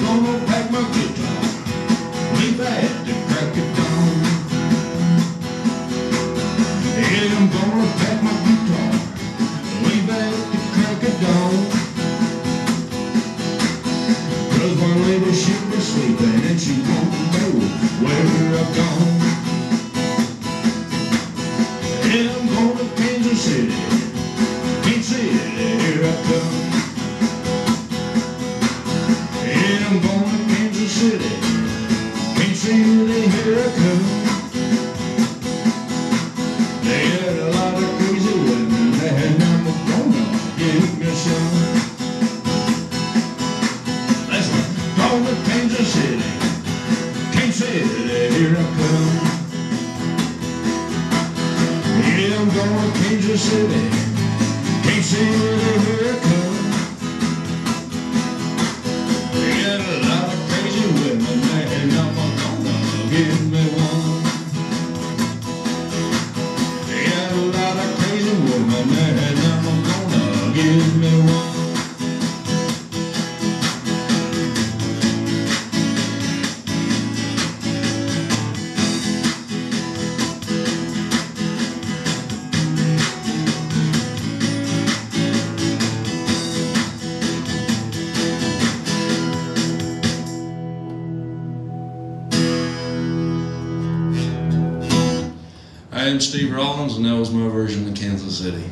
gonna pack my guitar Leave at the crack of dawn Yeah, I'm gonna pack my guitar Leave at the crack of dawn Cause my lady, she was sleeping And she won't know where I've gone And I'm going to Kansas City They had a lot of crazy women, gonna to Kansas City, Kansas City, here I come. Yeah, I'm going to Kansas City, Kansas City, here I come. am Steve Rawlins, and that was my version of Kansas City.